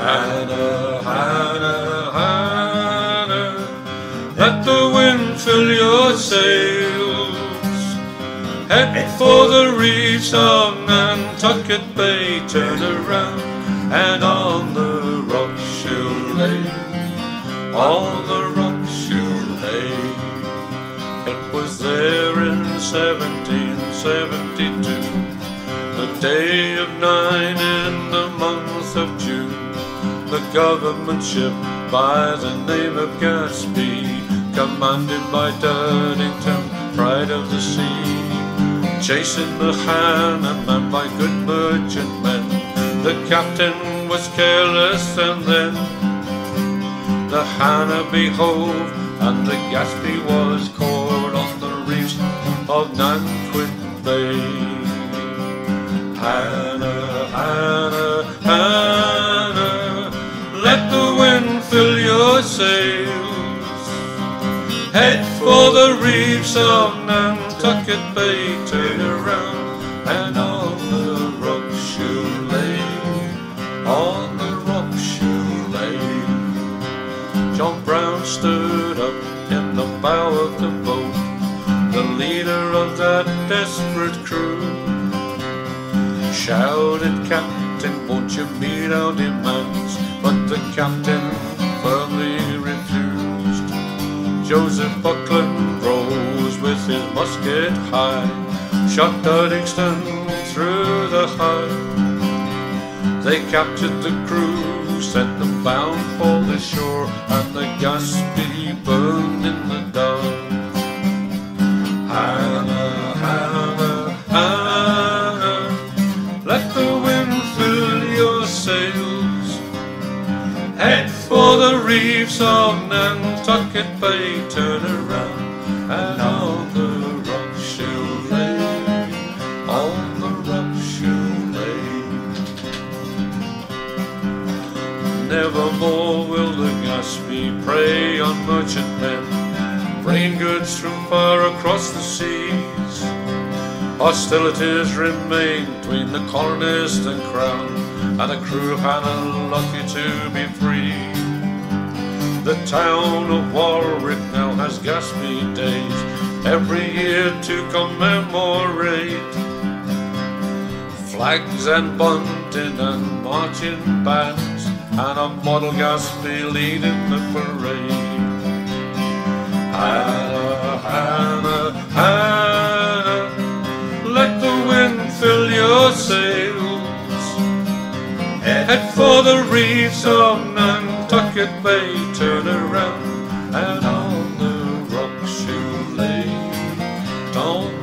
Hannah, Hannah, Hannah, let the wind fill your sails. Head for the reefs of Nantucket Bay, turn around, and on the rocks you'll lay. On the rocks you'll lay. It was there in 1772, the day of nine in the month of June. The government ship by the name of Gaspee, commanded by Duddington, pride of the sea, chasing the Hannah by good merchantmen. The captain was careless, and then the Hannah behove, and the Gaspee was caught on the reefs of Nantucket Bay. Hannah, wind fill your sails. Head for the reefs of Nantucket Bay, turn around, and on the rocks you lay, on the rocks you lay. John Brown stood up in the bow of the boat, the leader of that desperate crew. Shouted, Captain, won't you meet our demands? But the captain firmly refused. Joseph Bucklin rose with his musket high, shot Dudingston through the heart. They captured the crew, sent them bound for the shore, and the Gaspee Head for the reefs of Nantucket Bay, turn around, and on the rocks you lay, on the rocks you lay. Nevermore will the Gaspee prey on merchantmen, bringing goods from far across the seas. Hostilities remain between the colonist and crown, and the crew Hannah lucky to be free. The town of Warwick now has Gaspee days every year to commemorate. Flags and bunting and marching bands, and a model Gaspee leading the parade. Hannah, Hannah, head for the reefs of Nantucket Bay. Turn around and on the rocks you lay. Don't